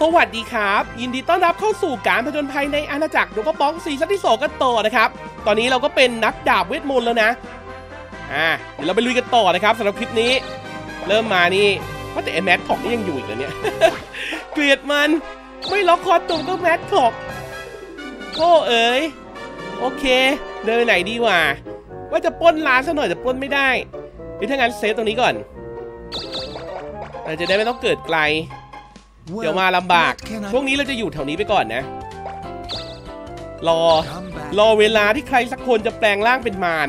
สวัสดีครับ ยินดีต้อนรับเข้าสู่การผจญภัยในอาณาจักรโดกป๋องซีซั่นที่2กันต่อนะครับ ตอนนี้เราก็เป็นนักดาบเวทมนต์แล้วนะ อ่า เดี๋ยวเราไปลุยกันต่อนะครับสำหรับคลิปนี้ เริ่มมานี่ว่าแต่ไอแมทท็อกนี่ยังอยู่อีกเหรอเนี่ย เกลียดมัน ไม่ล็อกคอตุ่มก็แมทท็อกโอ้เอ๋ย โอเค เดินไหนดีวะว่าจะปล้นร้านซะหน่อยแต่ปล้นไม่ได้หรือถ้างั้นเซฟตรงนี้ก่อนเราจะได้ไม่ต้องเกิดไกล เดี๋ยวมาลำบาก ช่วงนี้เราจะอยู่แถวนี้ไปก่อนนะ รอ รอเวลาที่ใครสักคนจะแปลงร่างเป็นมาร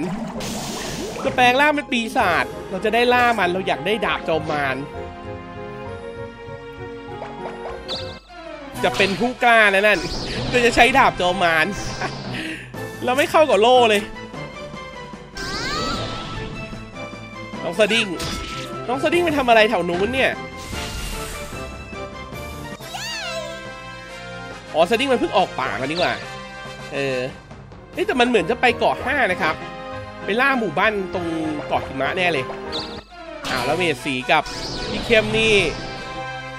จะแปลงร่างเป็นปีศาจ เราจะได้ล่ามัน เราอยากได้ดาบจอมมาร จะเป็นผู้กล้านะนั่นเราจะใช้ดาบจอมมาร เราไม่เข้ากับโล่เลยน้องสดิ้งน้องสดิ้งไปทำอะไรแถวนู้นเนี่ย อ๋อสดิ้งมันเพิ่งออกป่ากันนี่หว่า เออเฮ้แต่มันเหมือนจะไปเกาะห้านะครับ ไปล่าหมู่บ้านตรงเกาะหิมะแน่เลย อ้าวแล้วเมสีกับพี่เข้มนี่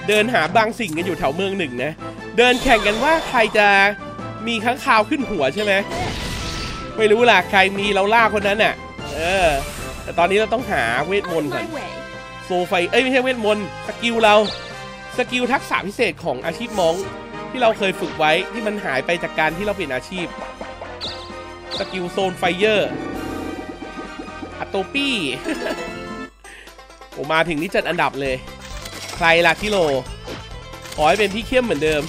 เดินหาบางสิ่งกันอยู่แถวเมืองหนึ่งนะ เดินแข่งกันว่าใครจะมีข้างคาวขึ้นหัวใช่ไหมไม่รู้ล่ะใครมีเราล่าคนนั้นน่ะ เออ แต่ตอนนี้เราต้องหาเวทมนต์ก่อนโซไฟ เอ้ยไม่ใช่เวทมนต์ สกิลเรา สกิลทักษะพิเศษของอาชีพมอง ที่เราเคยฝึกไว้ที่มันหายไปจากการที่เราเปลี่ยนอาชีพ สกิลโซนไฟเยอร์อัตโตปี้โอมาถึงนี่จัดอันดับเลย ใครล่ะที่โล ขอให้เป็นพี่เข้มเหมือนเดิม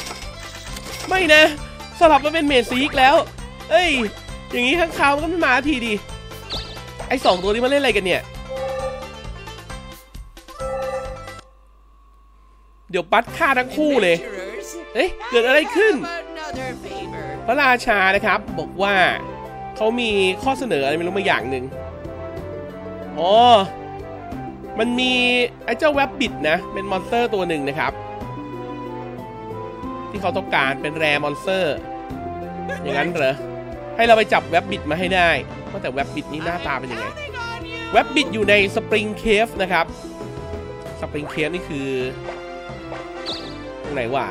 ไม่นะสลับมาเป็นเมดซีกแล้ว เอ้ย อย่างนี้ค้างคาวก็ไม่มาทีดีไอสองตัวนี้มาเล่นอะไรกันเนี่ย เดี๋ยวปัดฆ่าทั้งคู่เลย เอ๊ะเกิดอะไรขึ้น พระราชานะครับ บอกว่าเขามีข้อเสนออะไรไม่รู้มาอย่างหนึ่งอ๋อ มันมีไอ้เจ้า Wabbit นะ เป็นมอนสเตอร์ตัวหนึ่งนะครับ ที่เขาต้องการเป็น rare monster อย่างนั้นเหรอ ให้เราไปจับ Wabbit มาให้ได้ว่าแต่ Wabbit นี้หน้าตาเป็นยังไง Wabbit อยู่ใน Spring Cave นะครับ Spring Cave นี่คือตรงไหนวะ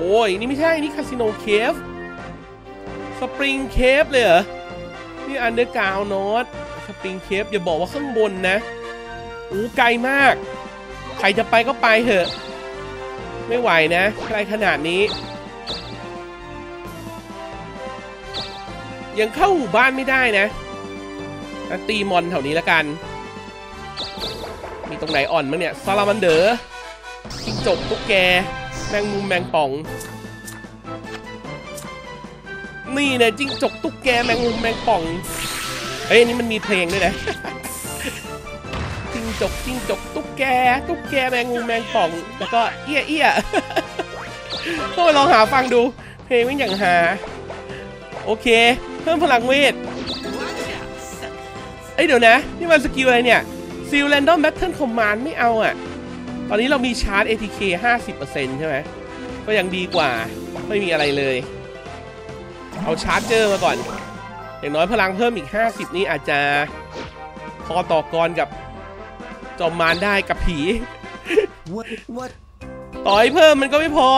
อ้ยนี่ไม่ใช่ นี่ Casino Cave Spring Cave เลยเหรอ นี่ Underground not Spring Cave อย่าบอกว่าข้างบนนะอู้ไกลมาก ใครจะไปก็ไปเถอะ ไม่ไหวนะไกลขนาดนี้ ยังเข้าหมู่บ้านไม่ได้นะ ตีมอนแถวนี้แล้วกัน มีตรงไหนอ่อนมั้งเนี่ยซาลามันเดอร์จิ้งจกตุ๊กแก แมงมุมแมงป่อง นี่เนี่ยจิ้งจกตุ๊กแกแมงมุมแมงป่อง เฮ้ยอันนี้มันมีเพลงด้วยนะจิ้งจกจิ้งจกตุ๊กแก ตุ๊กแกแมงมุมแมงป่อง แล้วก็เอี้ยเอี้ยต้องไปลองหาฟังดู เพลงไม่อย่างหา โอเค เพิ่มพลังเวทเอ้ยเดี๋ยวนะ นี่มันสกิลอะไรเนี่ย seal random battle command ไม่เอาอะ ตอนนี้เรามี charge ATK 50%ใช่ไหมก็ยังดีกว่าไม่มีอะไรเลย เอา charger มาก่อน อย่างน้อยพลังเพิ่มอีก 50 นี่อาจจะพอต่อกรกับจอมมารได้กับผี What? What? ต่อยเพิ่มมันก็ไม่พอ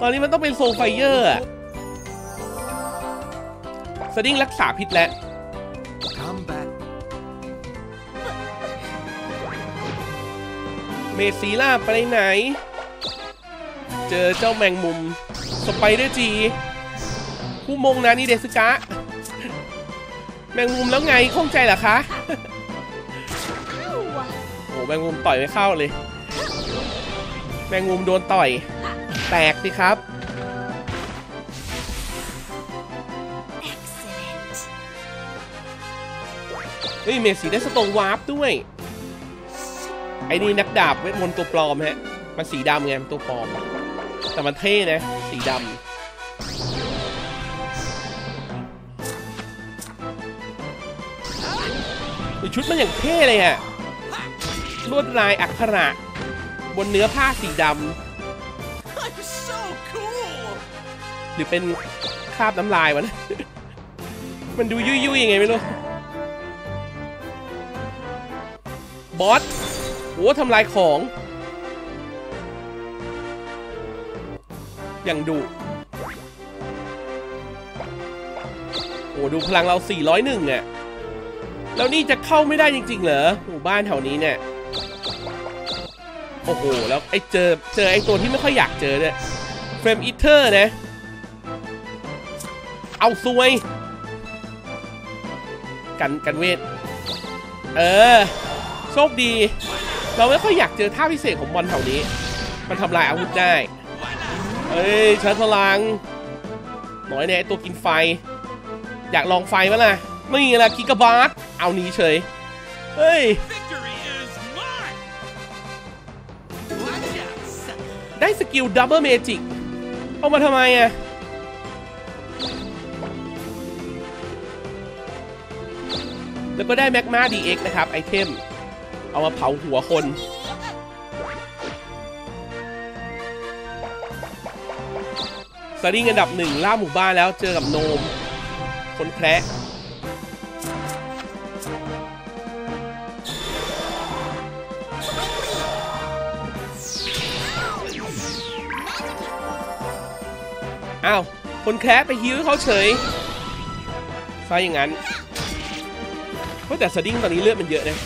ตอนนี้มันต้องเป็นโซไฟเยอร์สดิ้งรักษาพิษแล้ว ซีล่าไปไหน เจอเจ้าแมงมุม สไปเดอร์จีผู้มงนานี่เดสกะ แมงมุมแล้วไงข้องใจเหรอคะ โอ้แมงมุมต่อยไม่เข้าเลย แมงมุมโดนต่อย แตกสิครับ Excellent. เฮ้ยเมดสีได้สโตนวาร์ปด้วย ไอ้นี่นักดาบเวทมนต์ตัวปลอมฮะ มันสีดำไงมันตัวปลอม แต่มันเท่นะ สีดำชุดมันอย่างเท่เลยอะลวดลายอักขระ บนเนื้อผ้าสีด I'm so cool. ำหรือเป็นคราบน้ำลายวะนะ มันดูยุ่ยๆยังไงไม่รู้ บอส อ้ทำลายของ อย่างดุโอ้ดูพลังเรา 401เนี่ยแล้วนี่จะเข้าไม่ได้จริง ๆ เหรอหมู่บ้านแถวนี้เนี่ย โอ้โห แล้วไอ้เจอเจอไอ้ตัวที่ไม่ค่อยอยากเจอเนี่ย Flame Eater นะ เอาซวย กันกันเวท เออ โชคดี เราไม่ค่อยอยากเจอท่าพิเศษของบอลแถวนี้ มันทำลายอาวุธได้ เอ้ยชาร์จพลังน้อยเนี่ยตัวกินไฟ อยากลองไฟมั้ยล่ะไม่ไงล่ะกิกะบาร์เอาหนีเฉย เฮ้ย ได้สกิล double magic เอามาทำไมอะแล้วก็ได้ Magma DX นะครับ ไอเทม เอามาเผาหัวคนสดิ้งอันดับหนึ่งล่าหมู่บ้านแล้วเจอกับ Gnome คนแคระอ้าว คนแคระไปฮิวเขาเฉยซะอย่างนั้น เพราะแต่สดิ้งตอนนี้เลือดมันเยอะนะ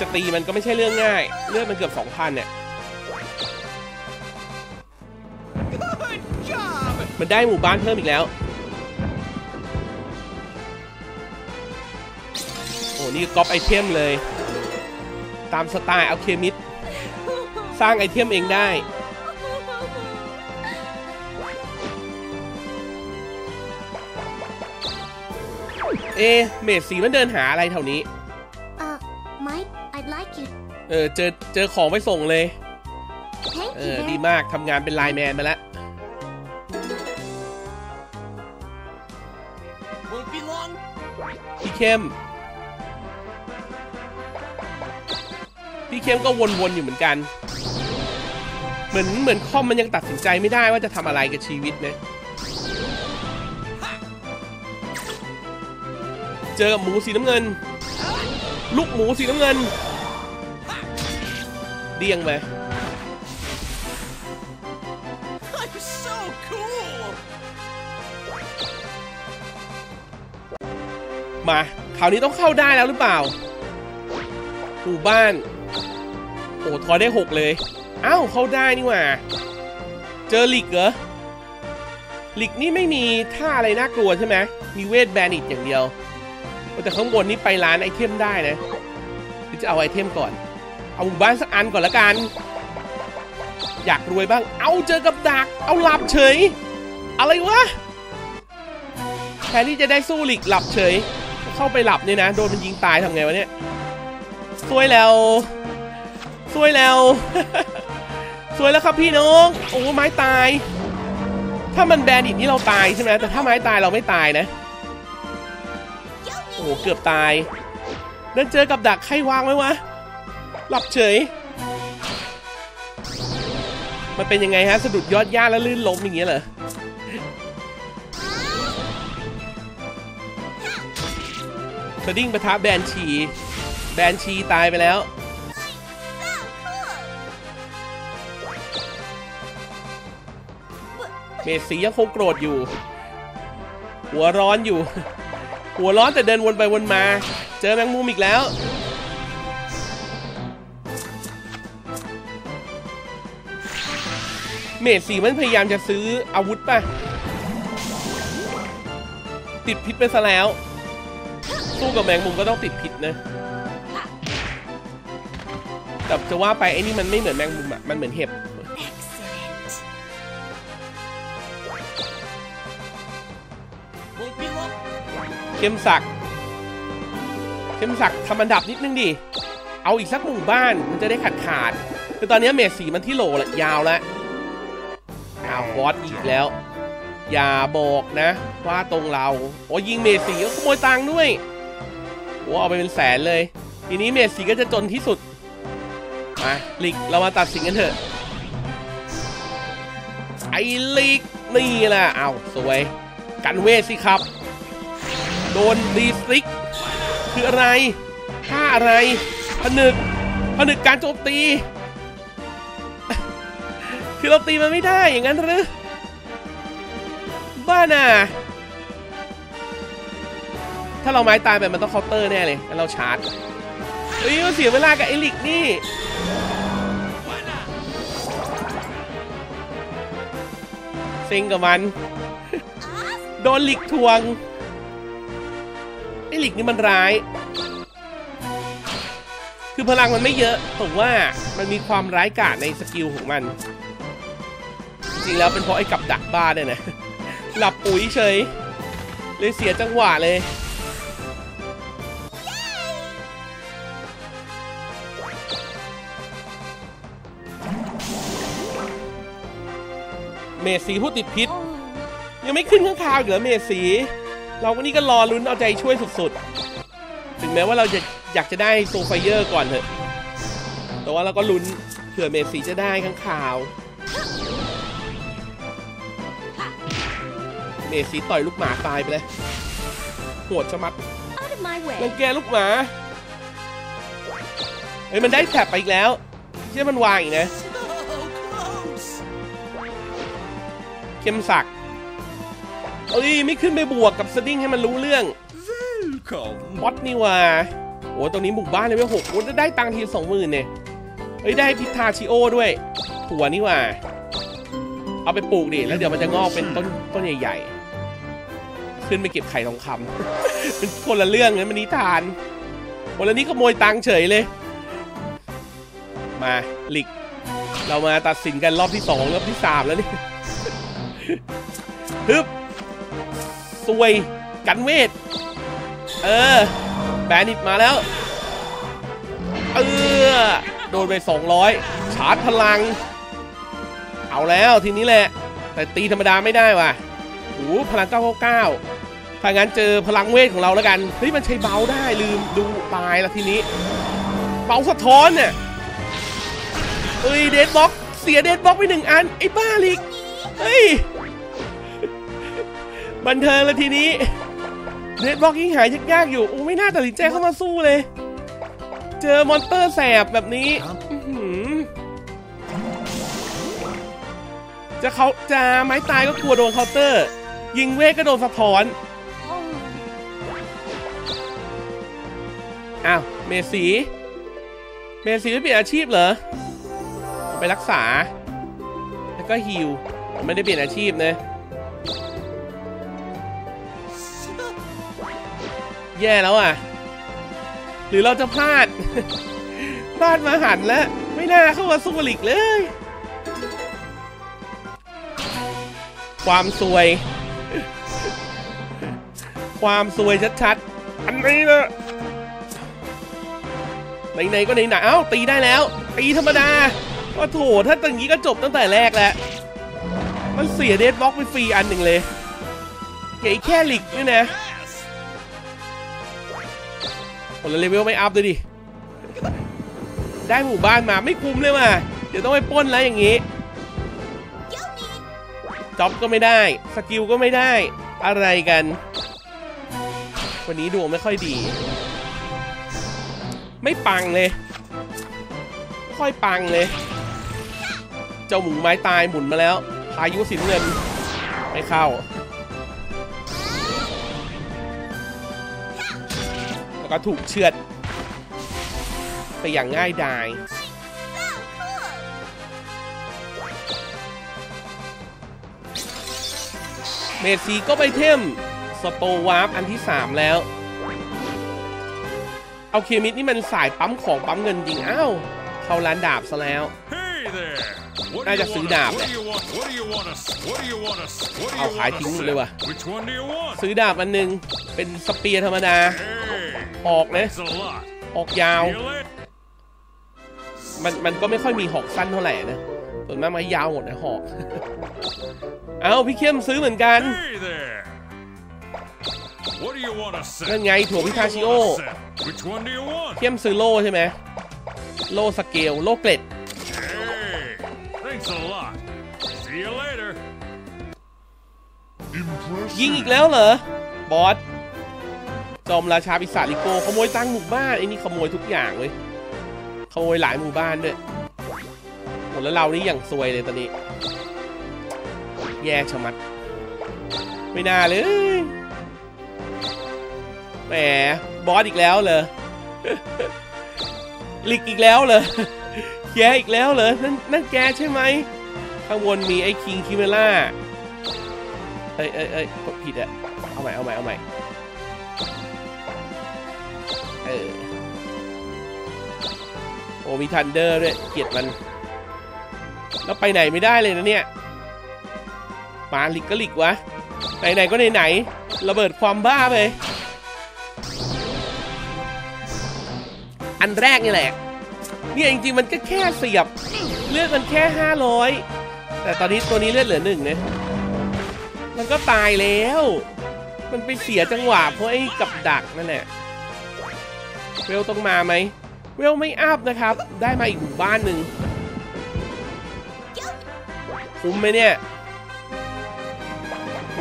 จะตีมันก็ไม่ใช่เรื่องง่าย เลือดมันเกือบ2,000เนี่ย มันได้หมู่บ้านเพิ่มอีกแล้ว โอ้นี่ก๊อปไอเทมเลย ตามสไตล์ alchemistสร้างไอเทมเองได้เอเมดสีมันเดินหาอะไรแถวนี้ เออเจอเจอของไปส่งเลย Thank เอ you อ very ดีมากทำงานเป็นไลน์แมนมาแล้ว Won't be long. พี่เข้ม พี่เข้มก็วนๆอยู่เหมือนกัน เหมือนเหมือนคอมมันยังตัดสินใจไม่ได้ว่าจะทำอะไรกับชีวิตนะเจอกับหมูสีน้ำเงิน ลูกหมูสีน้ำเงินเดียงไป so cool! มาคราวนี้ต้องเข้าได้แล้วหรือเปล่าหมู่บ้าน โอ้ทอยได้หกเลย อ้าว เข้าได้นี่หว่า เจอ Lich เหรอ Lich นี่ไม่มีท่าอะไรน่ากลัวใช่ไหมมีเวทแบนิตอย่างเดียว แต่ข้างบนนี่ไปร้านไอเทมได้นะหรือจะเอาไอเทมก่อน เอาบ้านสักอันก่อนละกัน อยากรวยบ้าง เอาเจอกับดัก เอาหลับเฉย อะไรวะแทนที่จะได้สู้หลิกหลับเฉย เข้าไปหลับเนี่ยนะ โดนมันยิงตายทำไงวะเนี่ยซวยแล้วซวยแล้วซวยแล้วครับพี่น้อง โอ้ไม้ตาย ถ้ามันแบนดิตนี่เราตายใช่ไหมแต่ถ้าไม้ตายเราไม่ตายนะ โอ้เกือบตายเดินเจอกับดักใครวางไว้วะ หลับเฉย มันเป็นยังไงฮะสะดุดยอดหญ้าแล้วลื่นล้มอย่างเงี้ยเหรอสดิ้งปะทะแบนชี แบนชีตายไปแล้ว เมดสียังคงโกรธอยู่ หัวร้อนอยู่ หัวร้อนแต่เดินวนไปวนมา เจอแมงมุมอีกแล้ว เมดสีมันพยายามจะซื้ออาวุธป่ะ ติดพิษไปซะแล้ว สู้กับแมงมุมก็ต้องติดพิษนะ แต่จะว่าไปไอ้นี่มันไม่เหมือนแมงมุมอะมันเหมือนเห็บเข้มศักเข้มศักทำอันดับนิดนึงดิ เอาอีกสักหมู่บ้านมันจะได้ขาดขาดคือตอนนี้เมดสีมันที่โหลละยาวแล้วาวบอสอีกแล้ว อย่าบอกนะ ว่าตรงเราโอ้ยิงเมสีก็ขโมยตังค์ด้วยโอ้เอาไปเป็นแสนเลย ทีนี้เมสีก็จะจนที่สุดมาลิกเรามาตัดสินกันเถอะไอ้ลิกนี่แหละเอาสวย กันเวสิครับ โดนดีสติกคืออะไรท่าอะไรผนึกผนึกการโจมตี คือเราตีมันไม่ได้อย่างนั้นหรือบ้าน่ะถ้าเราไม้ตายไปมันต้องเคาน์เตอร์แน่เลยงั้นเราชาร์จเฮ้ยเสียเวลากับไอลิกนี่เซ็งกับมัน โดน Lich ทวงไอ Lich นี่มันร้าย คือพลังมันไม่เยอะผมว่ามันมีความร้ายกาจในสกิลของมัน จริงแล้วเป็นเพราะไอ้กับดักบ้าเนี่ยนะ หลับปุ๋ยเฉย เลยเสียจังหวะเลย เมสีผู้ติดพิษ ยังไม่ขึ้นข้างคาวเหรอเมสี เราก็นี่ก็รอลุ้นเอาใจช่วยสุดๆ ถึงแม้ว่าเราจะอยากจะได้โซไฟเยอร์ก่อนเถอะ แต่ว่าเราก็ลุ้นเผื่อเมสสีจะได้ข้างคาว เมสสีต่อยลูกหมาตายไปเลยโหดชะมัด Out of my รั way. งแกลูกหมาเฮ้ยมันได้แถบไปอีกแล้วเชื่อมันวางอีกนะ So close. เข้มสักดิ์เอ้ยไม่ขึ้นไปบวกกับสดิ้งให้มันรู้เรื่อง Welcome. บอสนี่ว่าโอ้ตรงนี้หมู่บ้านเลเวลหกโอ้จะได้ตังค์ทีสองหมื่นเนี่ยเฮ้ยได้พิทาชิโอด้วยถั่วนี่ว่า เอาไปปลูกดิแล้วเดี๋ยวมันจะงอกเป็นต้นต้นใหญ่ๆ ขึ้นไปเก็บไข่ทองคำเป็นคนละเรื่องนะมันนิทานวันละนี้ขโมยตังเฉยเลย มาหลิก เรามาตัดสินกันรอบที่สองรอบที่สามแล้วนี่ฮึบซวยกันเวท เออ แบนิตมาแล้ว เออ โดนไป 200 ชาร์จพลัง เอาแล้วทีนี้แหละ แต่ตีธรรมดาไม่ได้ว่ะโอ้โหพลัง 999 ถ้างั้นเจอพลังเวทของเราแล้วกัน เฮ้ยมันใช้เบาได้ลืมดูตายแล้วทีนี้ เบาสะท้อนเนี่ยเอ้ยเดดบ็อกเสียเดดบ็อกไปหนึ่งอัน ไอ้บ้า Lich เฮ้ย บันเทิงแล้วทีนี้ เดดบล็อกยิ่งหายยากๆอยู่โอ้ไม่น่าตัดสินใจเข้ามาสู้เลย เจอมอนสเตอร์แสบแบบนี้จะเขาจะไม้ตายก็กลัวโดนเคาน์เตอร์ ยิงเวทก็โดนสะท้อน อ้าว เมสี เมสีไม่เปลี่ยนอาชีพเหรอ ไปรักษา แล้วก็ฮิวไม่ได้เปลี่ยนอาชีพนะ แย่แล้วอะ หรือเราจะพลาด พลาดมาหันแล้ว ไม่น่าเข้ามาสู้ลิกเลย ความซวย ความซวยชัดๆ อันนี้นะ ไหนๆก็ไหนๆเอ้าตีได้แล้วตีธรรมดาว่าโถถ้าอย่างนี้ก็จบตั้งแต่แรกแล้วมันเสียเดดบล็อกไปฟรีอันหนึ่งเลยเก๋แค่หลิกเนี่ยนะ Yes. คนละเลเวลไม่อัพเลยดิ ได้หมู่บ้านมาไม่คุ้มเลยว่ะ เดี๋ยวต้องไปป้นแล้วอย่างงี้จ็อบก็ไม่ได้ สกิลก็ไม่ได้ อะไรกัน วันนี้ดวงไม่ค่อยดี ไม่ปังเลยค่อยปังเลย เจ้าหมูไม้ตายหมุนมาแล้ว พายุสินเงิน ไม่เข้า แล้วก็ถูกเชือด ไปอย่างง่ายดายเมดซีก็ไปเทมสโตวาร์ปอันที่ 3 แล้ว เอาเคมิดนี่มันสายปั๊มของปั๊มเงินจริงอ้าวเข้าร้านดาบซะแล้ว Hey there! What น่า do จะ you ซื้อ want? ดาบ What แหละ do you want? What do you want us? What do you want us? What do เอา you ขาย want ทิ้ง us? เลยว่ะ Which one do you want? ซื้อดาบอันหนึง เป็นสเปียร์ธรรมดา Hey, ออกนะ that's a lot. ออกยาว See you later. มันมันก็ไม่ค่อยมีหอกสั้นเท่าไหร่นะส่วนมากมันยาวหมดนะหอก เอาพี่เข้มซื้อเหมือนกัน นั่นไงถั่ว What do you พิทาชิโอ want us set? Which one do you want? เข้มซื้อโล่ใช่ไหม โล่สเกล โล่เกล็ด Hey, thanks a lot. See you later. ยิงอีกแล้วเหรอ บอส จอมราชาปิศาจลิโก ขโมยตังค์หมู่บ้านไอ้นี่ขโมยทุกอย่างเลย ขโมยหลายหมู่บ้านด้วยหแล้วเรานี่อย่างซวยเลยตอนนี้ แย่ชะมัด ไม่น่าเลย แหมบอสอีกแล้วเหรอลิกอีกแล้วเหรอแกอีกแล้วเหรอนั่นนั่นแกใช่ไหมข้างบนมีไอ้คิงคิเมล่าเอ้ยเอ้ยเอ้ยกดผิดอะเอาใหม่ เอาใหม่ เอาใหม่ เออ โอ้มีทันเดอร์ด้วย เกลียดมัน แล้วไปไหนไม่ได้เลยนะเนี่ยมาลิกก็ลิกวะ ไหนๆก็ไหนๆระเบิดความบ้าไป อันแรกนี่แหละ เนี่ยจริงๆมันก็แค่เสียบ เลือดมันแค่ 500 แต่ตอนนี้ตัวนี้เลือดเหลือหนึ่งนะมันก็ตายแล้ว มันไปเสียจังหวะเพราะไอ้กับดักนั่นแหละเวลต้องมาไหม เวลไม่อัพนะครับ ได้มาอีกหมู่บ้านหนึ่งคุ้มไหมเนี่ย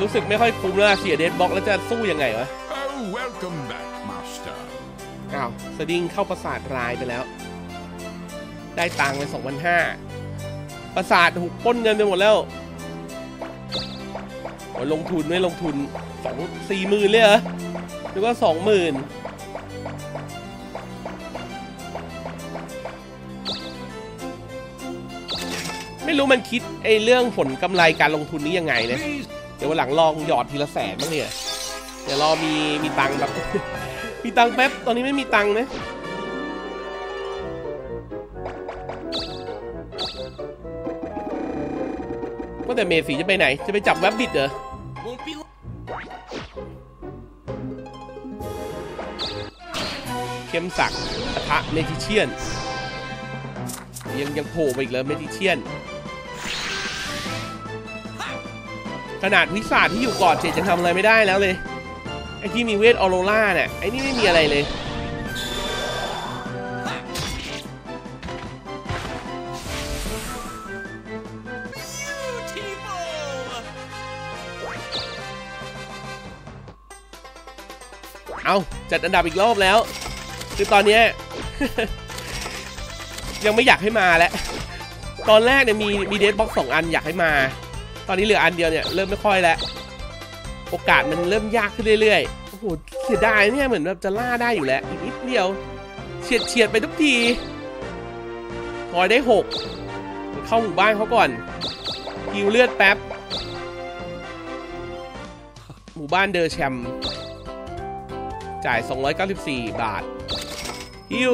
รู้สึกไม่ค่อยคุ้มแล้วอะเสียเดดบ็อกแล้วจะสู้ยังไงวะ Oh, welcome back, Master. อ้าวสดิ้งเข้าประสาทรายไปแล้ว ได้ตังค์ไปสองพันห้าประสาทถูกปล้นเงินไปหมดแล้วโอ้ยลงทุนไม่ลงทุนสองสี่หมื่นเลยเหรอหรือว่าสองหมื่นไม่รู้มันคิดไอ้เรื่องผลกำไรการลงทุนนี้ยังไงนะ Please เดี๋ยววันหลังลองหยอดทีละแสนบ้างเนี่ยเดี๋ยวรอมีมีตังค์แบบ มีตังค์แป๊บ ตอนนี้ไม่มีตังค์นะว่าแต่เมสีจะไปไหน จะไปจับแวบบิดเหรอเข้มสักดิ์ปะทะเมทิเชียน ยังยังโผล่ไปอีกเลยเมทิเชียน ขนาดวิสาที่อยู่กอนเจดยังทำอะไรไม่ได้แล้วเลยไอ้ที่มีเวทออโรล่าเนี่ยไอ้นี่ไม่มีอะไรเลยเอาจัดอันดับอีกรอบแล้ว คือตอนนี้ยยังไม่อยากให้มาแล้ว ตอนแรกเนี่ยมีมีเดทบ็อกสองอันอยากให้มา ตอนนี้เหลืออันเดียวเนี่ยเริ่มไม่ค่อยแล้ว โอกาสมันเริ่มยากขึ้นเรื่อยๆ โอ้โหเสียดายเนี่ยเหมือนแบบจะล่าได้อยู่แล้วอีกนิดเดียวเฉียดเฉียดๆไปทุกทีคอยได้หกเข้าหมู่บ้านเขาก่อนฮิวเลือดแป๊บ หมู่บ้านเดอร์แชมป์จ่าย 294 บาทฮิว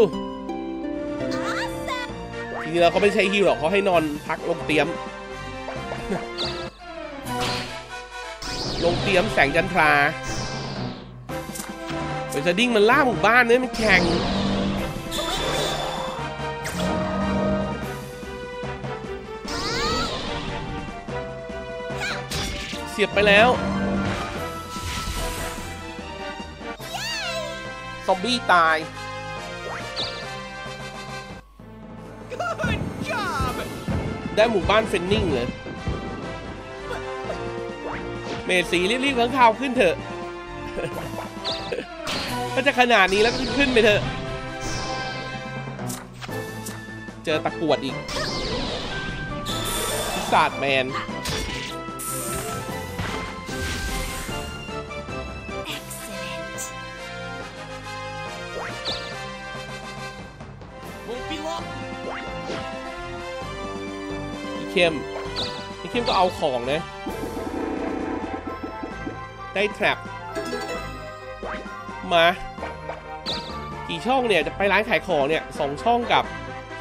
จริงๆแล้วเขาไม่ใช้ฮิวหรอกเขาให้นอนพักลงเตียม ลงเตียมแสงจันทราเฮ้ยสดิ้งมันล่าหมู่บ้านเนี่ยมันแข่งเสียบไปแล้วซอมบี้ตาย Good job. ได้หมู่บ้านเฟนนิ่งเลย เมดสีรีบๆข้างข่าวขึ้นเถอะ ถ้าจะขนาดนี้แล้วก็ขึ้นไปเถอะ เจอตะกรวดอีกพิศาจแมน Excellent. Won't be long. พี่เข้มพี่เข้มก็เอาของนะ ได้แทร็บมา กี่ช่องเนี่ย จะไปร้านขายของเนี่ยสองช่องกับ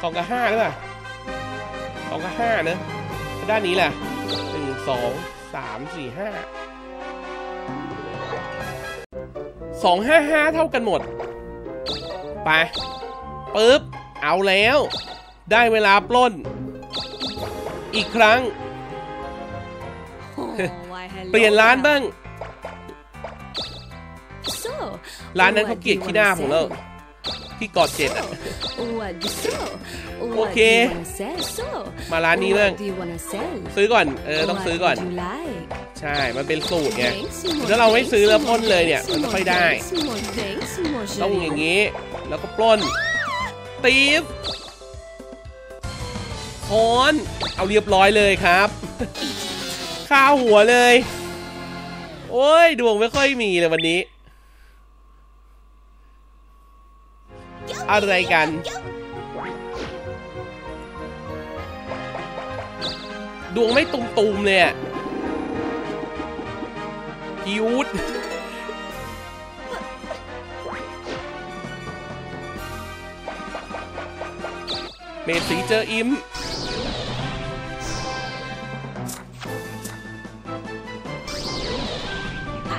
สองกับห้าหรือเปล่าสองกับห้าเนอะด้านนี้แหละหนึ่งสองสามสี่ห้าสองห้าห้าเท่ากันหมด ไปปึ๊บ เอาแล้ว ได้เวลาปล้น อีกครั้ง Oh, why, hello เปลี่ยนร้าน there. บ้าง So, ร้านนั้นเขา what เกลียด do you ขี้หน้า wanna ผมแล้ว sell? ที่กอดเจ็ดอะ What do so? What Okay. do you wanna sell? So, มาร้านนี้บ้าง what do you wanna sell? ซื้อก่อน เออ ต้อง What ซื้อก่อน would you like? ใช่ มันเป็นสูตรไง Thanks, more ถ้าเราไม่ thanks, ซื้อแล้ว more ปล้นเลยเนี่ย thanks, มันไม่ more ค่อยได้ thanks, more thanks, more ต้อง jolly. อย่างนี้ แล้วก็ปล้น ตีฟค้อนเอาเรียบร้อยเลยครับข้าวหัวเลย โอ้ย ดวงไม่ค่อยมีเลยวันนี้ อะไรกัน ดวงไม่ตุมๆเลยอะกิวดเมสีเจออิม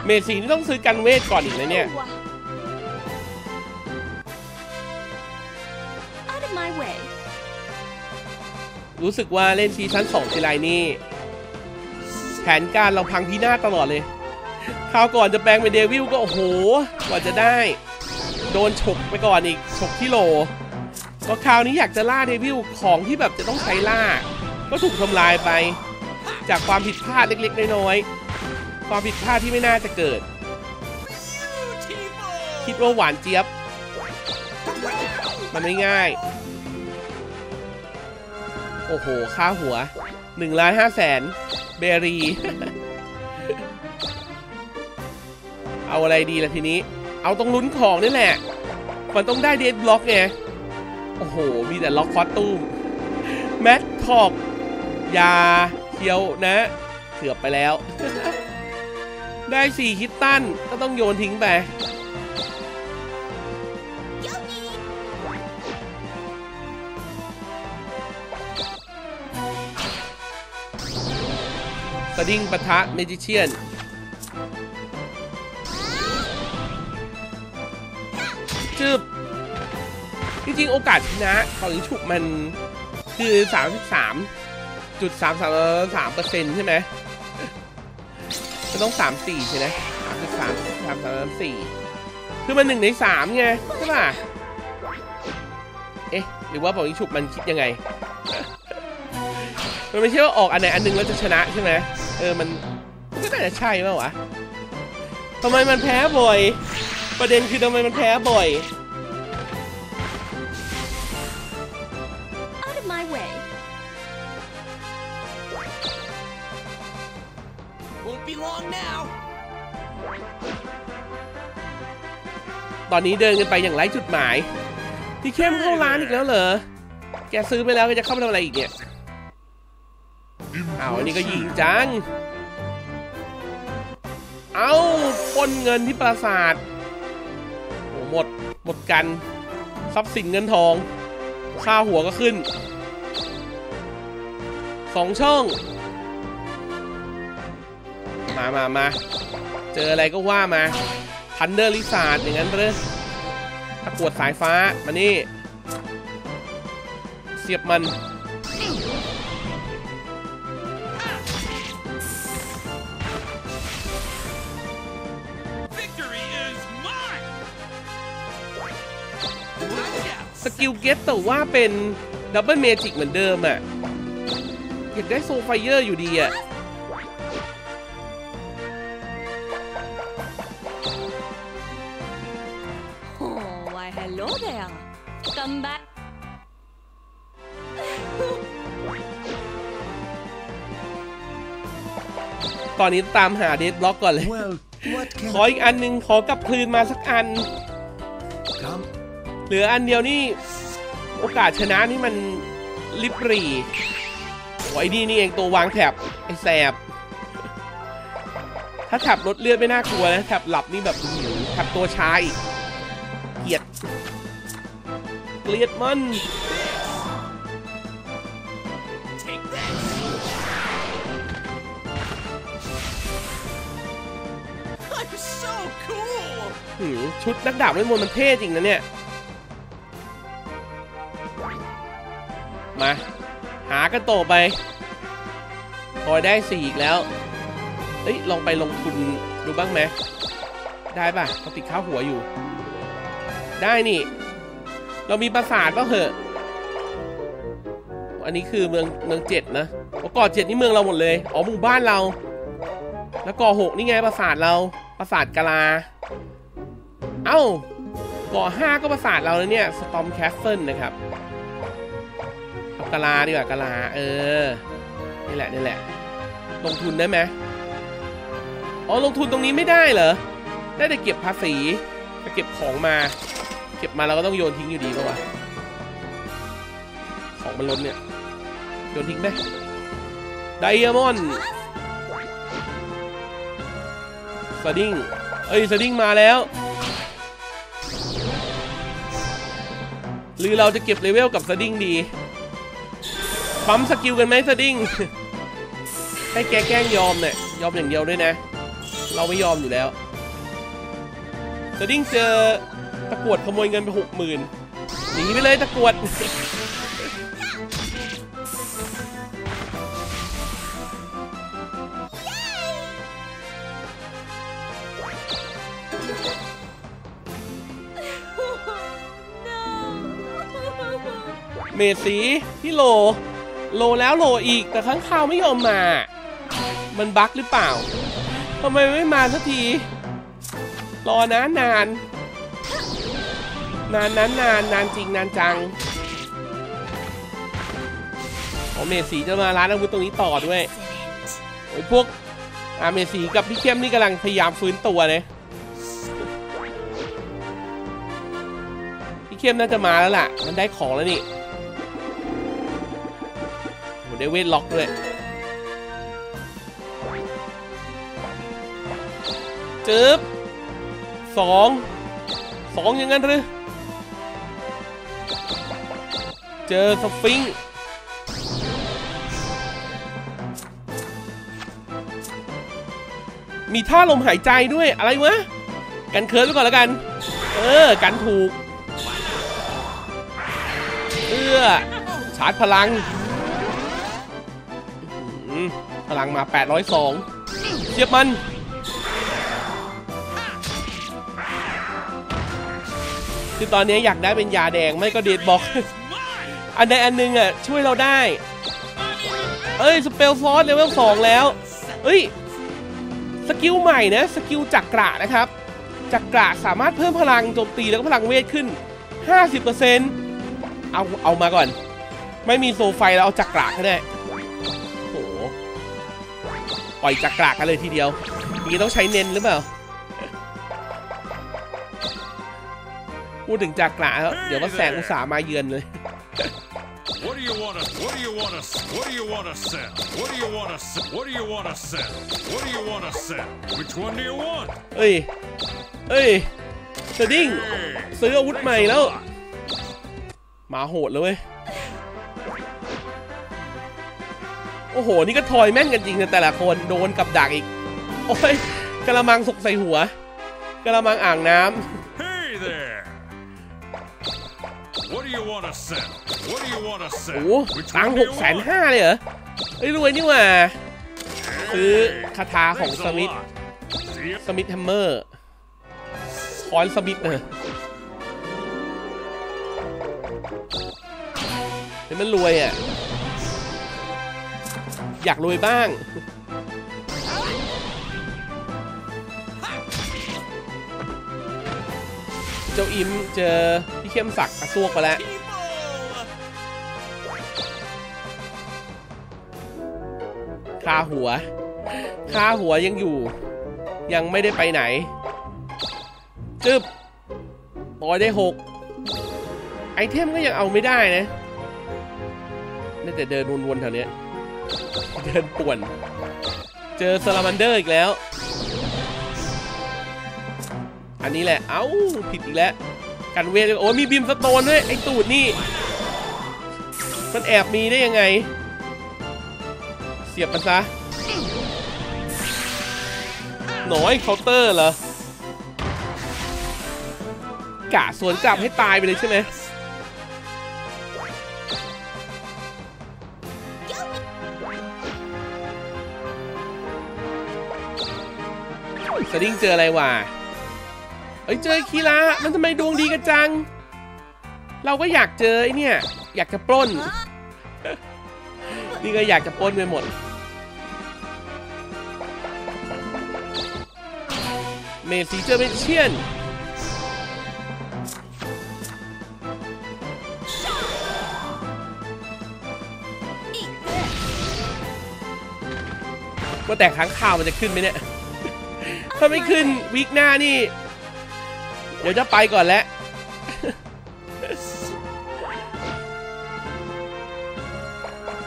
เมสีนี่ต้องซื้อกันเวทก่อนอีกนะเนี่ย of my way. รู้สึกว่าเล่นซีซั่น2ทีไรนี่แผนการเราพังพินาศตลอดเลยคราวก่อนจะแปลงเป็น devil ก็โอ้โห กว่าจะได้ โดนฉกไปก่อนอีกฉกที่โลก็คราวนี้อยากจะล่า devil ของที่แบบจะต้องใช้ล่า ก็ถูกทำลายไป จากความผิดพลาดเล็กๆน้อยๆความผิดพลาดที่ไม่น่าจะเกิด คิดว่าหวานเจี๊ยบ มันไม่ง่าย โอ้โห ค่าหัว1ล้าน5แสนเบรี เอาอะไรดีล่ะทีนี้ เอาตรงลุ้นของนี่แหละ มันต้องได้เดดบล็อกไง โอ้โห มีแต่ล็อกคอสตูมแมททอกยาเคียวนะ เกือบไปแล้ว ได้สี่คิตตันก็ต้องโยนทิ้งไป สดิ้งปะทะเมจิเชียนจึบจริงๆ โอกาสชนะของยิงฉุกมันคือ 33จุด3 3เปอร์เซ็นต์ใช่ไหมมันต้อง 34 ใช่ไหม33 34 คือมันหนึ่งในสามไง ใช่ป่ะ เอ๊ะ หรือว่าบอกยิงฉุกมันคิดยังไง มันไม่ใช่ว่าออกอันไหนอันหนึงแล้วจะชนะใช่ไหม เออมันมันก็น่าจะใช่ป่าวะทำไมมันแพ้บ่อย ประเด็นคือทำไมมันแพ้บ่อย Out of my way. Won't be long now. ตอนนี้เดินกันไปอย่างไร้จุดหมายพี่เข้มเข้าร้านอีกแล้วเหรอ แกซื้อไปแล้วก็จะเข้ามาทำอะไรอีกเนี่ย อ้าวอันนี้ก็ยิงจัง เอาปนเงินที่ปราสาทโอ้หมด หมดกัน ทรัพย์สินเงินทอง ค่าหัวก็ขึ้น สองช่อง มามามา เจออะไรก็ว่ามา Thunder Lizard อย่างนั้นเลยตะกวดสายฟ้า มานี่ เสียบมัน กิลเก็ตแต่ว่าเป็นดับเบิลเมจิกเหมือนเดิมอะ่ะอยากได้โซไฟเยอร์อยู่ดีอะ่ะ Oh, why, hello there. Come back. ตอนนี้ตามหาเดดบล็อกก่อนเลย Well, what ขอ can อีกอันหนึง ขอกลับคืนมาสักอัน come? เหลืออันเดียวนี่โอกาสชนะนี่มันลิบหรีโอ้ยนี่นี่เองตัววางแถบไอ้แสบ ถ้าแถบลดเลือดไม่น่ากลัวนะแถบหลับนี่แบบอื้อหือแถบตัวช้าอีกเกลียด เกลียดมัน Take this. I'm so cool. หืมชุดนักดาบเวทมนต์มันเท่จริงนะเนี่ย มา หากันโตอไป พอได้สี่อีกแล้ว เอ้ย ลองไปลงทุนดูบ้างไหม ได้ป่ะเขาติดข้าวหัวอยู่ ได้นี่ เรามีปราสาทป่ะเหอะ อันนี้คือเมืองเมืองเจ็ดนะเพราะเก่อเจ็ดนี่เมืองเราหมดเลย อ๋อหมู่บ้านเรา แล้วก่อหกนี่ไงปราสาทเรา ปราสาทกาลา เอ้าก่อห้าก็ปราสาทเราแล้วเนี่ย Storm Castle นะครับ กะลาดีกว่ากะลา เออ นี่แหละนี่แหละ ลงทุนได้ไหมอ๋อ ลงทุนตรงนี้ไม่ได้เหรอ ได้แต่เก็บภาษีแต่เก็บของมา เก็บมาเราก็ต้องโยนทิ้งอยู่ดีป่าวะ ของมันล้นเนี่ย โยนทิ้งไหมไดอะมอนด์สดิ้งเอ้ยสดิ้งมาแล้ว หรือเราจะเก็บเลเวลกับสดิ้งดี ปั๊มสกิลกันไหมสดิ้งให้แกแกล้งยอมเนี่ยยอมอย่างเดียวด้วยนะ เราไม่ยอมอยู่แล้วสดิ้งเจอตะกวดขโมยเงินไปหกหมื่นหนีไปเลยตะกวดเมสีพี่โล โลแล้วโลอีกแต่ข้างข่าวไม่ยอมมา มันบั๊กหรือเปล่าทำไมไม่มาสักที รอนานนาน นานนั้นนานนานจริงนานจังอ๋อเมสีจะมาร้านอาวุธตรงนี้ต่อด้วย Excellent. โอ้พวกอาเมสีกับพี่เข้มนี่กำลังพยายามฟื้นตัวเลยพี่เข้มน่าจะมาแล้วล่ะ มันได้ของแล้วนี่ ได้เวทล็อกด้วย จึ๊บสองสองอย่างนั้นหรือเจอสฟิงมีท่าลมหายใจด้วยอะไรวะ กันเคิร์ฟไปก่อนแล้วกัน เออ กันถูก เอื้อชาร์จพลัง พลังมา 802เทียบมัน คือตอนนี้อยากได้เป็นยาแดงไม่ก็เดดบ็อก อันใดอันหนึ่งอะ ช่วยเราได้ เอ้ย Spellsword level สองแล้ว เอ้ย skill ใหม่นะ skill จักระนะครับ จักระสามารถเพิ่มพลังโจมตีแล้วก็พลังเวทขึ้น 50%เอาเอามาก่อน ไม่มีโซไฟแล้วเอาจักระก็ได้ ปล่อยจักระกันเลยทีเดียวอย่างนี้ต้องใช้เน้นหรือเปล่าพูดถึงจักระแล้วเดี๋ยวว่าแสงอุตสาห์มาเยือนเลย What do you want to? What do you want to? What do you want to sell? What do you want to? What do you want to sell? What do you want to sell? Which one do you want? เอ้ยเอ้ยสดิ้ง Hey, ซื้ออาวุธ thanks ใหม่ a แล้ว lot. หมาโหดเลยเว้ย โอ้โห นี่ก็ทอยแม่นกันจริงนะแต่ละคนโดนกับดักอีก โอ้ยกระมังสกใส่หัวกระมังอ่างน้ Hey there. What do you want to sell? What do you want to ำ sell? โอ้โห Which ตัง one ห do ก you แสน want? ห้าเลยเหรอเอ้ยรวยนี่หว่าซื้อ Hey, คาถาของ thanks ส a มิธ lot. See ya. Smith Hammer ค้อนสมิธเออเห็นมันรวยอะ อยากรวยบ้าง เจ้า Imp เจอพี่เข้มศักดิ์กระซวกไปแล้วคาหัวคาหัวยังอยู่ ยังไม่ได้ไปไหน จึบต่อยได้หกไอเทมก็ยังเอาไม่ได้นะน่าจะเดินวนๆแถวเนี้ย เดินป่วน เจอสลามันเดอร์อีกแล้ว อันนี้แหละ เอ้า ผิดอีกแล้ว กันเวทโอ้มีบีมสโตนด้วย ไอตูดนี่ มันแอบมีได้ยังไง เสียบมันซะ หน่อยเคาน์เตอร์เหรอกะสวนกลับให้ตายไปเลยใช่ไหม สดิ้งเจออะไรวะเอ้ยเจอคีระมันทำไมดวงดีกระจัง เราก็อยากเจอเนี่ย อยากจะปล้น นี่ก็อยากจะปล้นไปหมด เมสีเจอเป็นเชียนว่าแต่ข้างข่าวมันจะขึ้นไหมเนี่ย ถ้าไม่ขึ้นวีคหน้านี่ เดี๋ยวจะไปก่อนแล้ว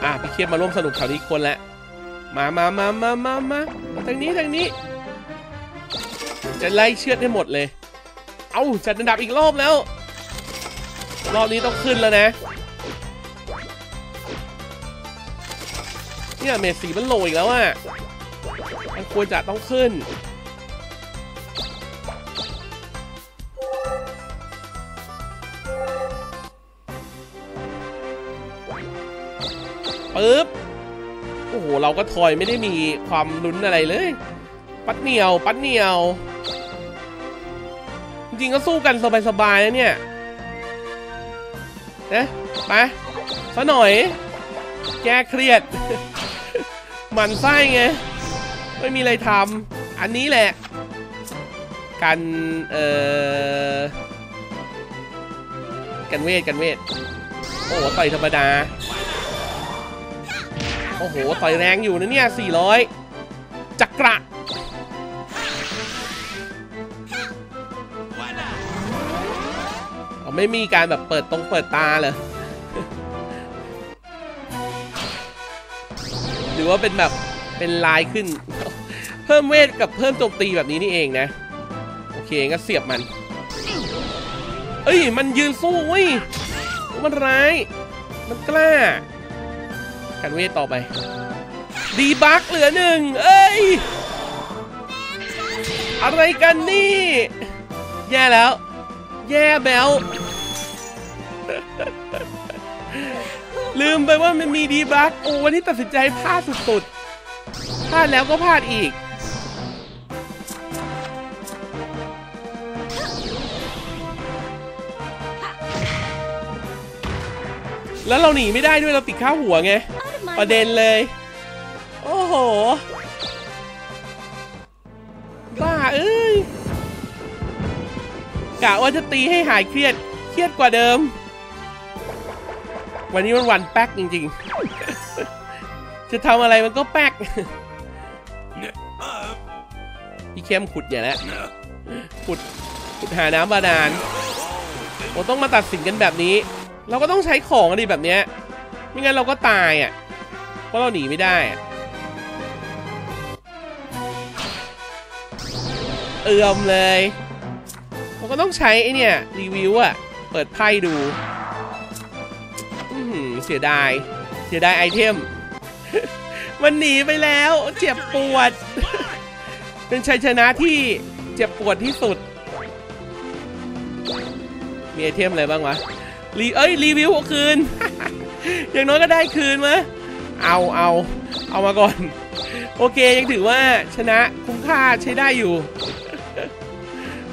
อะพี่เคียบมาร่วมสนุกแถวนี้คนแล้วมามามามามามาทางนี้ทางนี้ จะไล่เชือดให้หมดเลย เอาจัดอันดับอีกรอบแล้ว รอบนี้ต้องขึ้นแล้วนะเนี่ยเมสสีมันโหลอีกแล้วอะ มันควรจะต้องขึ้น ปึ๊บโอ้โหเราก็ทอยไม่ได้มีความลุ้นอะไรเลย ปัดเหนียว ปัดเหนียว จริงก็สู้กันสบายๆนะเนี่ยนะไปซะหน่อย แก้เครียด มันไส้ไง ไม่มีอะไรทำอันนี้แหละ กันเอ่อกันเวทกันเวทโอ้โหต่อยธรรมดา อ้โห ต่อยแรงอยู่นะเนี่ย 400 จักระ ไม่มีการแบบเปิดตรงเปิดตาเลยหรือว่าเป็นแบบ เป็นลายขึ้น เพิ่มเวทกับเพิ่มโจมตีแบบนี้นี่เองนะ โอเคงั้นเสียบมัน เอ้ย มันยืนสู้เว้ยมันร้าย มันกล้า กันเวทต่อไป ดีบักเหลือหนึ่งเอ้ย อะไรกันนี่ แย่แล้ว แย่แบลลืมไปว่ามันมีดีบักโอ้วันนี้ตัดสินใจพลาดสุดๆพลาดแล้วก็พลาดอีกแล้วเราหนีไม่ได้ด้วยเราติดข้าวหัวไง ประเด็นเลย โอ้โห บ้าเอ้ยกะว่าจะตีให้หายเครียด เครียดกว่าเดิม วันนี้มันวันแป๊กจริงๆ จะทำอะไรมันก็แป๊กพี่เข้มขุดอย่าแล้วขุดขุดหาน้ำบาดาลเราต้องมาตัดสินกันแบบนี้ เราก็ต้องใช้ของอะดิแบบเนี้ยไม่งั้นเราก็ตายอะ เพราะเราหนีไม่ได้เอื่อมเลยเราก็ต้องใช้ไอเนี่ยรีวิวอะเปิดไพ่ดูเสียดาย เสียดายไอเทม มันหนีไปแล้ว เจ็บปวด เป็นชัยชนะที่เจ็บปวดที่สุด มีไอเทมอะไรบ้างวะรีเอ้ยรีวิวเอคืน อย่างน้อยก็ได้คืนมะ เอาเอาเอามาก่อน โอเคยังถือว่าชนะคุ้มค่าใช้ได้อยู่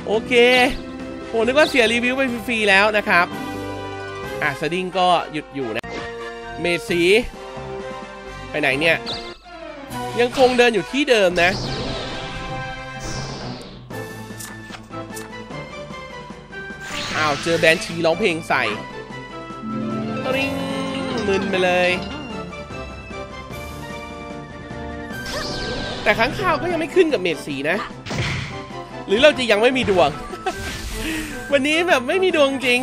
โอเคโหนึกว่าเสียรีวิวไปฟรีๆแล้วนะครับ อะสดิ้งก็หยุดอยู่นะ เมสี ไปไหนเนี่ย ยังคงเดินอยู่ที่เดิมนะ อ้าว เจอแบนชีร้องเพลงใส่ตริงมึนไปเลย แต่ค้างข่าวก็ยังไม่ขึ้นกับเมดสีนะ หรือเราจะยังไม่มีดวง วันนี้แบบไม่มีดวงจริง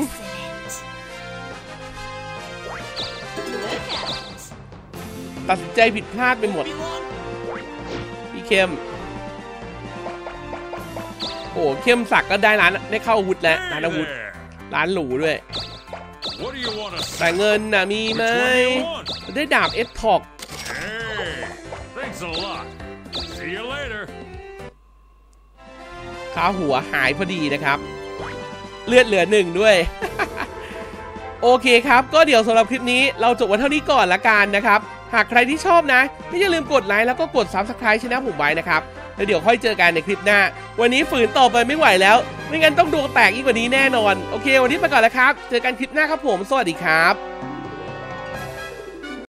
ตัดสินใจผิดพลาดไปหมด พี่เข้ม โอ้เข้มสักก็ได้ร้านได้เข้าอาวุธแล้วร้านอาวุธ ร้านหรูด้วย แต่เงินน่ะมีไหมได้ดาบเอสท็อก Hey, thanks a lot. ขาหัวหายพอดีนะครับ เลือดเหลือหนึ่งด้วย โอเคครับ ก็เดี๋ยวสำหรับคลิปนี้เราจบไว้เท่านี้ก่อนละกันนะครับ หากใครที่ชอบนะก็อย่าลืมกดไลค์แล้วก็กด Subscribe ช่องผมไว้นะครับแล้วเดี๋ยวค่อยเจอกันในคลิปหน้า วันนี้ฝืนต่อไปไม่ไหวแล้ว ไม่งั้นต้องดวงแตกยิ่งกว่านี้แน่นอน โอเค วันนี้ไปก่อนแล้วครับ เจอกันคลิปหน้าครับผม สวัสดีครับ